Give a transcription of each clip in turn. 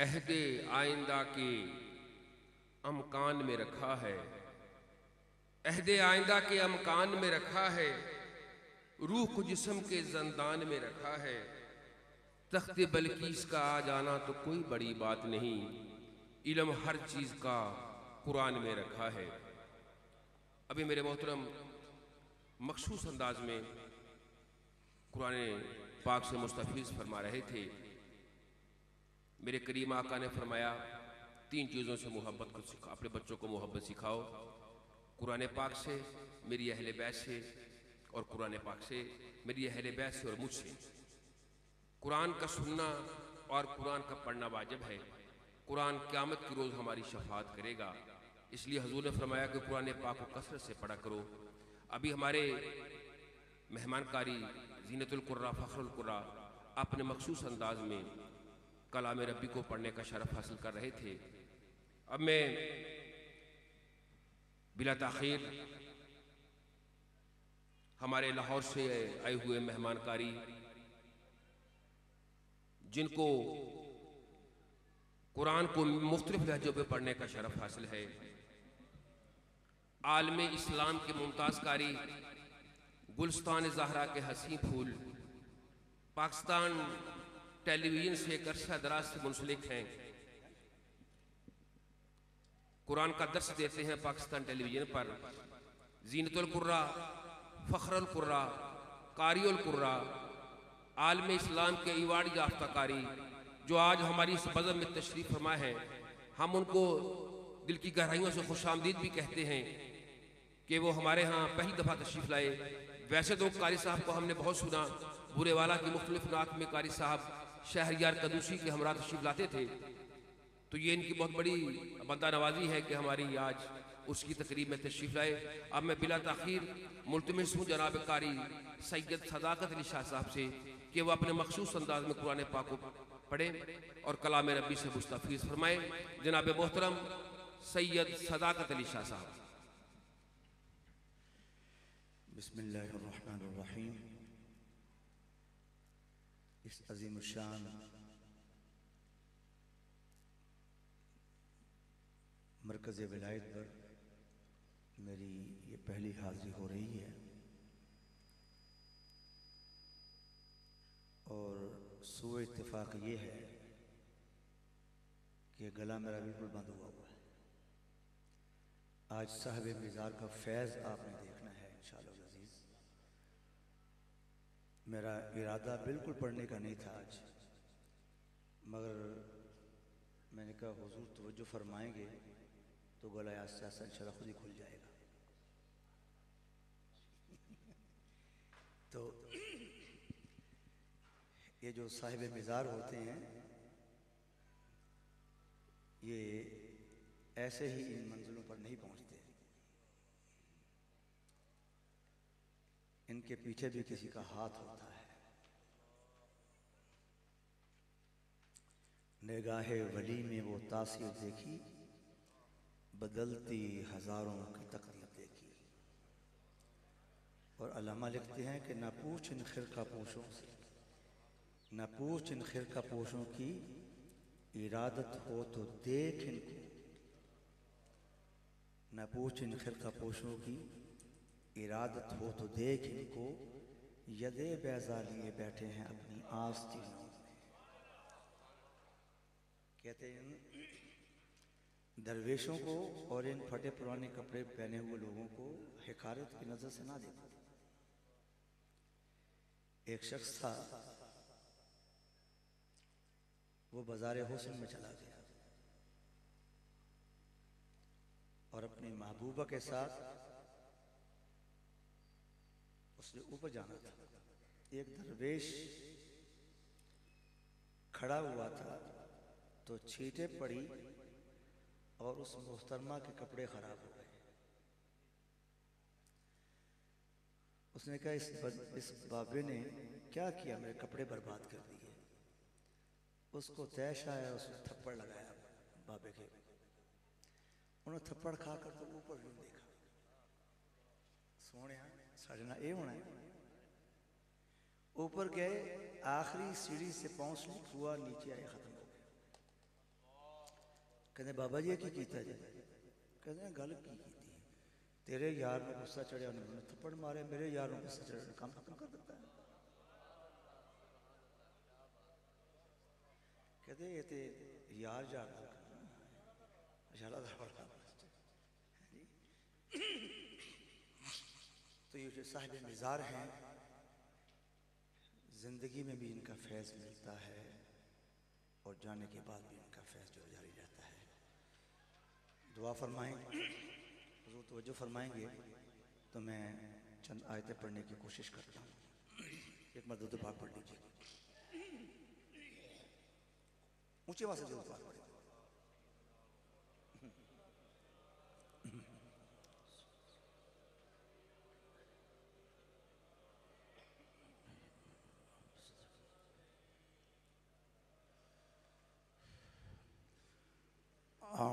अहद आइंदा के अमकान में रखा है। अहद आइंदा के अमकान में रखा है। रूह को जिसम के जंदान में रखा है। तख्त बल्कीस का आ जाना तो कोई बड़ी बात नहीं। इलम हर चीज़ का कुरान में रखा है। अभी मेरे मोहतरम, मखसूस अंदाज में कुरान पाक से मुस्तफ़ फरमा रहे थे। मेरे करीम आका ने फरमाया, तीन चीज़ों से मोहब्बत को सिखा, अपने बच्चों को मोहब्बत सिखाओ। कुरान पाक से, मेरी अहल बैस से, और कुरान पाक से, मेरी अहल बैस से और मुझसे। कुरान का सुनना और कुरान का पढ़ना वाजिब है। कुरान क़्यामत की रोज़ हमारी शफात करेगा। इसलिए हजूर ने फरमाया कि कुरान पाक को कसरत से पढ़ा करो। अभी हमारे मेहमानकारी जीनतुल्कुर्रा फ़खरुल्कुर्रा अपने मखसूस अंदाज में कलाम रबी को पढ़ने का शरफ हासिल कर रहे थे। अब मैं बिला तखीर, हमारे लाहौर से आए हुए मेहमानकारी, जिनको कुरान को मुख्तलिफ़ लहजों पर पढ़ने का शरफ हासिल है। आलम इस्लाम के मुमताज़ कारी, गुलस्तान जहरा के हसी फूल, पाकिस्तान टेलीविज़न से एक अरसा दराज से मुंसलिक हैं। कुरान का दर्स देते हैं पाकिस्तान टेलीविज़न पर। जीनतुल्कुर्रा फ़खरुल्कुर्रा कारियुल्कुर्रा आलम इस्लाम के इवाड़ याफ्ता कारी जो आज हमारी इस बज़म में तशरीफ़ फरमा है, हम उनको दिल की गहराइयों से खुश आमदीद भी कहते हैं कि वो हमारे यहाँ पहली दफ़ा तशरीफ़ लाए। वैसे तो कारी साहब को हमने बहुत सुना, बुरे वाला की मुख्तलिफ़ नात में कारी साहब शहरियार कदूसी के हमरा तशरीफ़ लाते थे। तो ये इनकी बहुत बड़ी बंदा नवाजी है कि हमारी आज उसकी तकरीब में तशरीफ़ लाए। अब मैं बिला तखीर मुलतमस हूँ जनाब कारी सैयद सदाकत अली शाह साहब से कि वह अपने मखसूस अंदाज में कुरान पाक को पढ़ें और कलाम रबी से मुस्तफ़ीज़ फरमाएँ। जनाब मोहतरम सैयद सदाकत अली शाह साहब। बिस्मिल्लाहिर्रहमानिर्रहीम। इस अजीम शान मरकज़ विलायत पर मेरी ये पहली हाज़िरी हो रही है। और सो इतफाक़ ये है कि गला मेरा बिल्कुल बंद हुआ हुआ है। आज साहब मिज़ार का फैज़ आपने देखना है इन मेरा इरादा बिल्कुल पढ़ने का नहीं था आज। मगर मैंने कहा, हुजूर, तवज्जो फरमाएँगे तो गला आस्ते आस्ते इंशाल्लाह खुद ही खुल जाएगा। तो ये जो साहिब मिज़ार होते हैं, ये ऐसे ही इन मंजिलों पर नहीं पहुँचते। इनके पीछे भी किसी का हाथ होता है। निगाह वली में वो तासीर देखी, बदलती हज़ारों की तकदीर देखी। और अलामा लिखते हैं कि ना पूछ इन खिरका पोशों से न पूछ इन खिरका पोशों की इरादत हो तो देख इनको। न पूछ इन खिरका पोशों की इरादत हो तो देख इनको। यदे बैजा लिए बैठे हैं अपनी आस्तीनों में। कहते हैं, दरवेशों को और इन फटे पुराने कपड़े पहने हुए लोगों को हिकारत की नज़र से ना देखो। एक शख्स था, वो बाज़ार हुसन में चला गया और अपनी महबूबा के साथ उसने ऊपर जाना था। एक दरवेश खड़ा हुआ था तो छीटे पड़ी और उस मोहतरमा के कपड़े खराब हो गए। उसने कहा इस बद, इस बाबे ने क्या किया? मेरे कपड़े बर्बाद कर दिए। उसको तैश आया उसने थप्पड़ लगाया बाबे के। उन्हें थप्पड़ खाकर तो ऊपर भी देखा। सोने साढ़े ना ये होना है। ऊपर गए, आखिरी सीढ़ी से पहुँचने हुआ नीचे आए खत्म हो गया। कहते, बाबा जी की कीता जी? कहते, गल की की तेरे यार में गुस्सा चढ़िया उन्हें मैंने थप्पड़ मारे, मेरे यार में गुस्सा चढ़िया काम खत्म कर देता है। कहते, ये यार यार यारा बड़ा तो ये जो साहिब मिज़ार हैं, ज़िंदगी में भी इनका फैज़ मिलता है और जाने के बाद भी इनका फैज़ जो जारी रहता है। दुआ फरमाएँगे हजूर तवज्जो फरमाएँगे तो मैं चंद आयतें पढ़ने की कोशिश करता हूँ। एक मरदूद भाग पढ़ लीजिए। ऊँची आवाज़ से ज़रूर भाग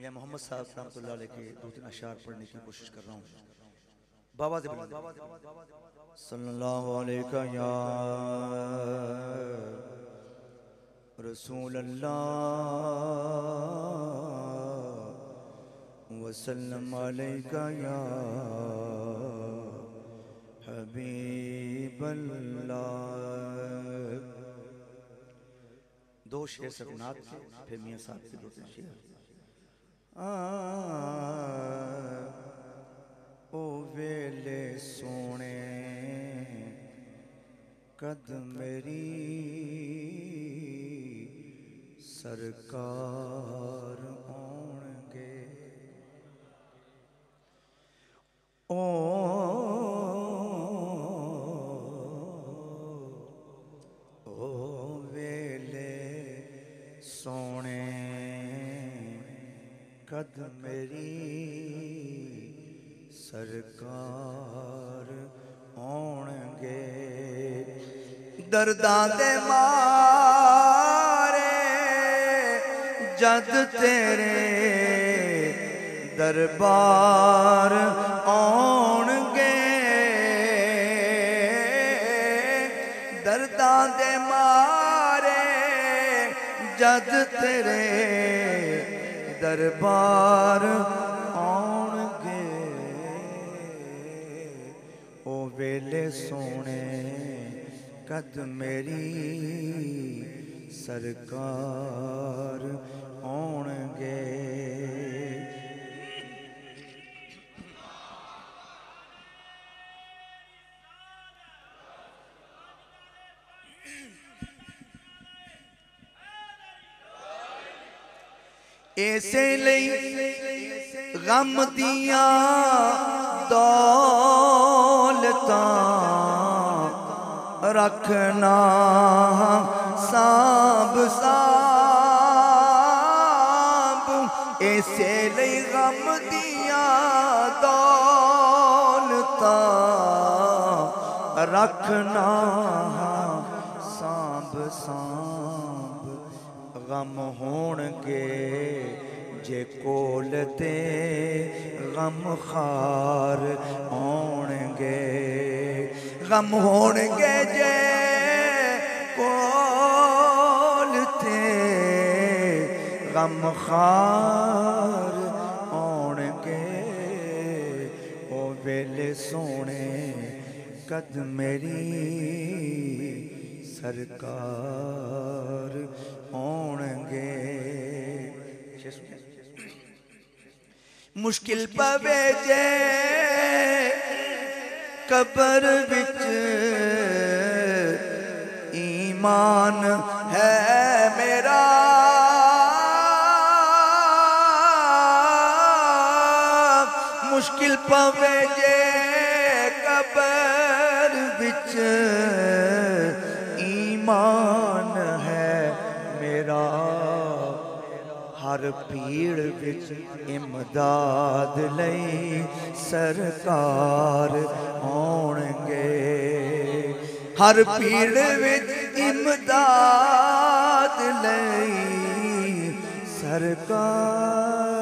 मैं मोहम्मद साहब रहमतुल्लाह के दो तीन अशार पढ़ने की कोशिश कर रहा हूँ। बाबा से सल्लल्लाहु अलैहि रसूल अल्लाह वसल्लम या हबीब दो शेर सतनाथ के फिर मियाँ साहब के दो तीन शेर। आ, ओ वेले सोने कद मेरी सरकार आउणगे कद मेरी सरकार आउणगे दर्दां दे मारे जद तेरे दरबार आउणगे दर्दां दे मारे जद दरबार आउणगे। ओ वेले सोने कद मेरी सरकार ऐसे गम दिया दौलता रखना साब साब। ऐसे गम दिया दौलता रखना ਗਮ ਹੋਣਗੇ ਜੇ ਕੋਲ ਤੇ ਗਮ ਖਾਰ ਆਉਣਗੇ ਗਮ ਹੋਣਗੇ ਜੇ ਕੋਲ ਤੇ ਗਮ ਖਾਰ ਆਉਣਗੇ ਉਹ ਵੇਲੇ ਸੋਹਣੇ ਕਦ ਮੇਰੀ ਸਰਕਾਰ मुश्किल पवे जे कबर बिच ईमान है मेरा। मुश्किल पवे जे कबर बिच ईमान ਹਰ ਪੀੜ ਵਿੱਚ ਇਮਦਾਦ ਲਈ ਸਰਕਾਰ ਆਉਣਗੇ। ਹਰ ਪੀੜ ਵਿੱਚ ਇਮਦਾਦ ਲਈ ਸਰਕਾਰ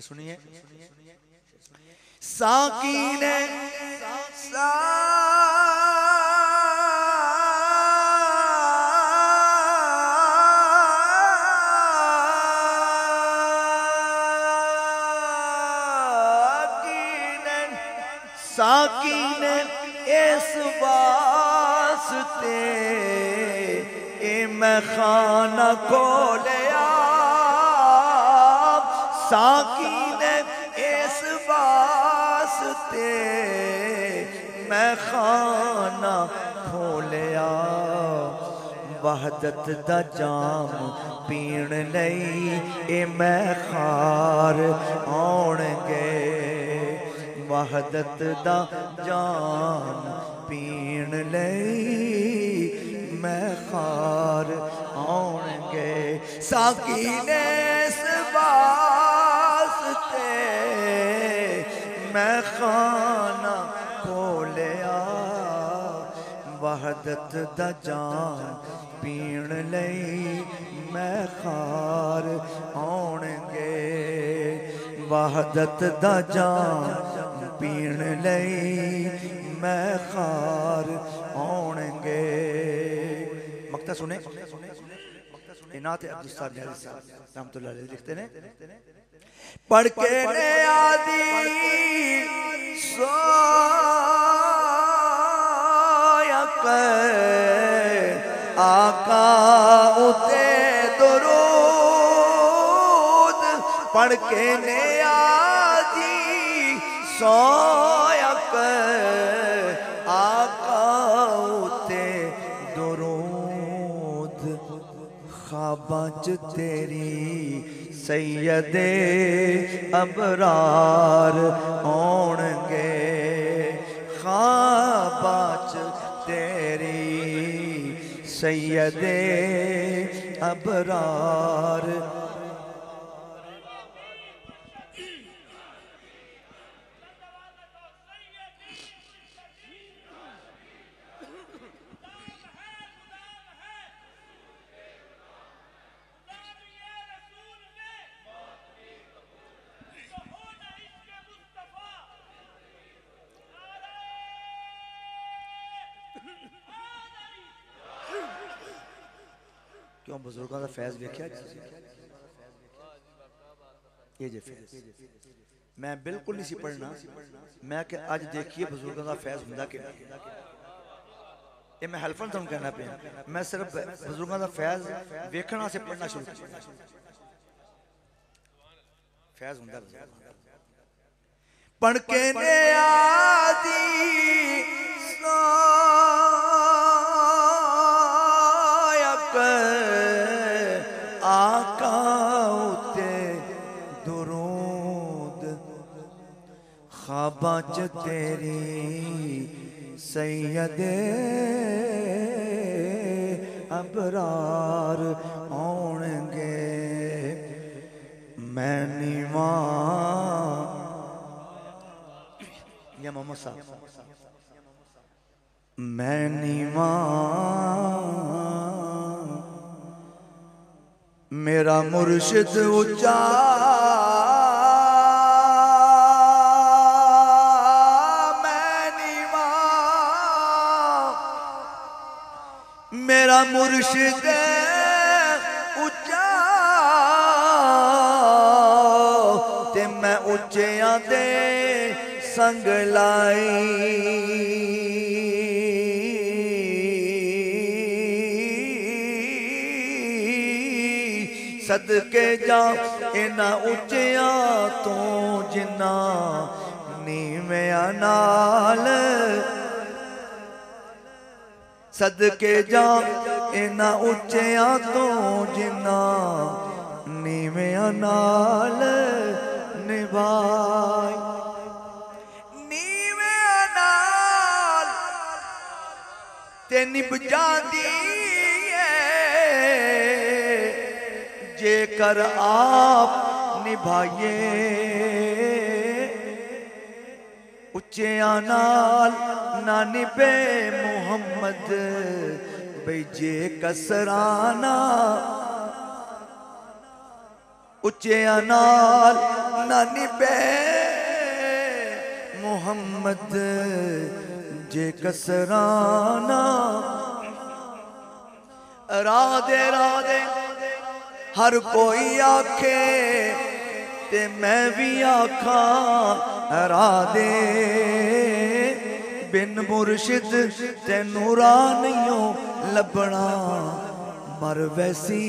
सुनिए। साकी ने साकी ने इस वास्ते ए मैं खाना खोलिया साकीन, इस वास्ते मैं खाना खोलिया। वहदत दा जाम पीण लई, ए मैं खार आण गए वहदत जाम पीण मैं खार आण गए साकीन, इस बार के मैं खाना खोलिया वहदत द जान पीण लई मैं खार आउणगे वहदत द जान पीण लई मैं खार आउणगे मक्ता सुने। इनात अब्दुल साहब, रहमतुल्लाह अलैह, लिखते हैं। ਪੜ ਕੇ ਨੇ ਆਦੀ ਸੋਇਆ ਆਕਾ ਉਤੇ ਦਰੂਦ ਨੇ ਆਦੀ ਸੋਇਆ ਆਕਾ ਉਤੇ ਤੇਰੀ सैयदे अबरार होंगे खाबाच तेरी सैयद अबरार क्यों बुज़ुर्गों का फैज वेख्या मैं बिल्कुल नहीं सी पढ़ना मैं अज देखिए बुज़ुर्गों का फैज होंगे कि ये मैं हल्फन तुम तो कहना पे मैं सिर्फ़ बुज़ुर्गों का फैज देखना से पढ़ना शुरू फैज होंगे पढ़ के बाच तेरी सैयद। अबरार होंगे मैं नीवा। या मैं नीवा। मेरा मुर्शिद ऊँचा ਮੇਰਾ ਮੁਰਸ਼ਿਦ ਉੱਚਾ। ਤੇ ਮੈਂ ਉੱਚਿਆਂ ਦੇ ਸੰਗ ਲਾਈ। ਸਦਕੇ ਜਾ ਇਹਨਾਂ ਉੱਚਿਆਂ ਤੋਂ ਜਿਨ੍ਹਾਂ ਨੀਵਿਆਂ ਨਾਲ ਸਦਕੇ ਜਾ ਇਹਨਾਂ ਉੱਚਿਆਂ ਤੋਂ ਜਿੰਨਾ ਨੀਵਿਆਂ ਨਾਲ ਨਿਭਾਈ। ਨੀਵਿਆਂ ਨਾਲ ਤੇ ਨਿਭ ਜਾਂਦੀ ਏ। ਜੇਕਰ ਆਪ ਨਿਭਾਈਏ ਉੱਚਿਆਂ ਨਾਲ ਨਾ ਨਿਭੇ ਮੁਹੰਮਦ ਬਈ ਜੇ ਕਸਰਾਨਾ ਉੱਚਿਆਂ ਨਾਲ ਨਾ ਨਿਭੇ ਮੁਹੰਮਦ ਜੇ ਕਸਰਾਨਾ ਰਾਦੇ ਰਾਦੇ ਹਰ ਕੋਈ ਆਖੇ ਤੇ ਮੈਂ ਵੀ ਆਖਾਂ ਰਾਦੇ ਬਿਨ ਮੁਰਸ਼ਿਦ ਤੇ ਨੂਰਾਨੀਓ ਲੱਭਣਾ। ਮਰ ਵੈਸੀ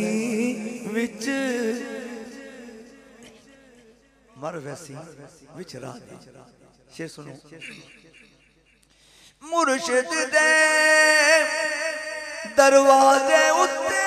ਵਿੱਚ, ਮਰ ਵੈਸੀ ਵਿੱਚ ਰਾਦੇ ਸ਼ੇ ਸੁਣੋ। ਮੁਰਸ਼ਿਦ ਦੇ ਦਰਵਾਜ਼ੇ ਉੱਤੇ